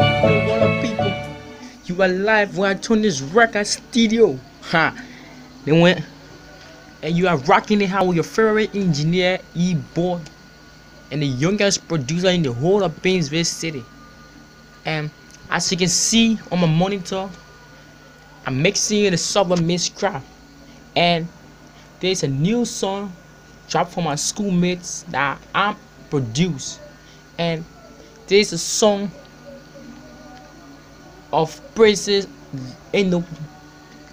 What up, people? You are live when I turn this record studio. Ha! They went, and you are rocking it out with your favorite engineer, E Boy, and the youngest producer in the whole of Paynesville City. And as you can see on my monitor, I'm mixing the Southern Miss Crap, and there's a new song dropped for my schoolmates that I produced, and there's a song of praises eh, no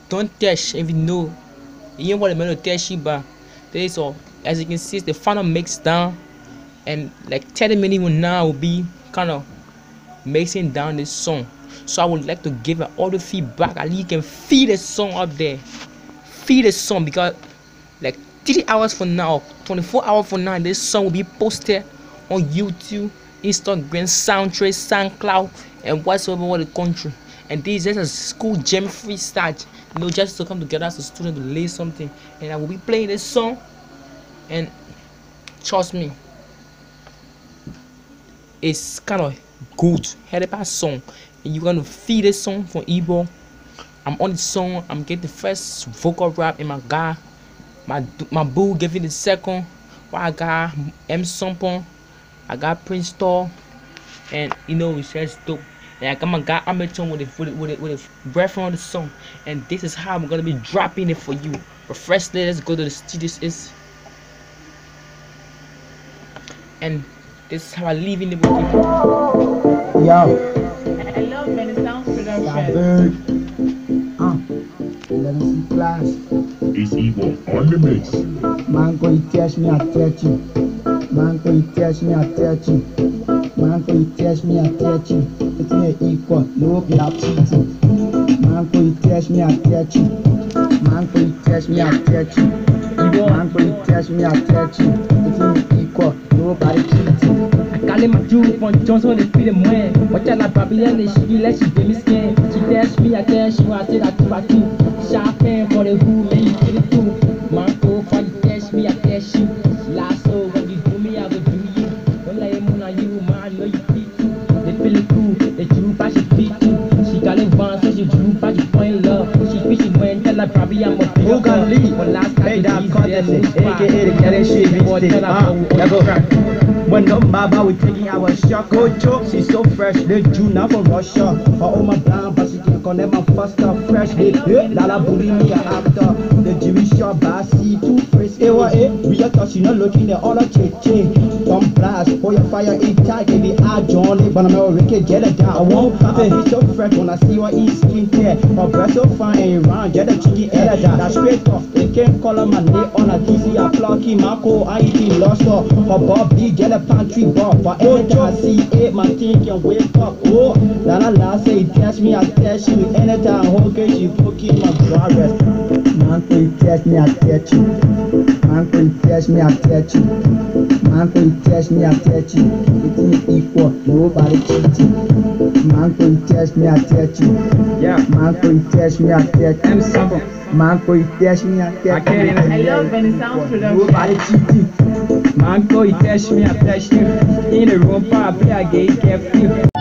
touch if you know you ain't what the man touch you but there's all. As you can see the final mix down and like 30 minutes from now will be kind of mixing down this song. So i would like to give an audio feedback at least you can feed the song up there. Feed the song because like 30 hours from now 24 hours from now this song will be posted on youtube instagram soundtrack soundcloud and whatsoever what the country and this is a school jam free start you know just to come together as a student to lay something and i will be playing this song and trust me it's kind of good headed by song and you're gonna feed this song from Ebo. I'm on the song, I'm getting the first vocal rap in my guy. My my boo giving the second. Why I got M Sampon, I got Prince Star, and you know it's just dope. And I got my guy Amateur with it with it with it with a breath on the song. And this is how I'm gonna be dropping it for you. But firstly, let's go to the studio. Is and this is how I leave in the book. Yo, I love many sounds that production. bird. Uh, let me see class. It's Evo on the mix. Man, go you test me, I tell you. Man, go you test me, I tell you. Man, go you test me, I tell you. It's me equal, no be up cheating. Man, go you test me, I tell you. Man, go you test me, I tell you. Man, go you test me, I tell you. It's me equal, nobody cheating. Kale ma ju pon Johnson dey feel them when Watch out like Babylon dey she let she dey me skin She dash me I dash you I say that two by two Shopping for the who man you feel it too Man But last Hey, that time content, aka the getting shit beat Ah, let go. When no baba we taking our shot, go choke. She's so fresh, the Jew now from Russia. Her oh my brown, but she can connect my faster, fresh. They hey, Lala bully me after the Jimmy shot, but I see two face. Eh, what eh? We are touching, not looking at all of che che. From blast, for your fire, it tight, baby. I join it, but I'm not wicked, get it down. I won't pop it, he's so fresh when I see what he's skincare. my breath so fine, ain't round, get a cheeky head down. That's straight off, they can't call my name on a kissy, I plucky, Marco, I eat lost her. Her Bobby, get a pantry bar. For anytime I see it, my team can wake up. Oh, la la la, say test me, I test you. Anytime, whole case, you cooking my progress. Man, you test me, I tell you. Man, you test me, I tell you. Man, go you test me, I tell you. It's me equal, nobody cheating. Man, go you test me, I tell you. Yeah, Man, go you test me, I tell you. I'm simple. Man, go you test me, I tell I can't even- I love many sounds production. Nobody cheating. Man, go, you test me, I test you. In the room, probably I get careful.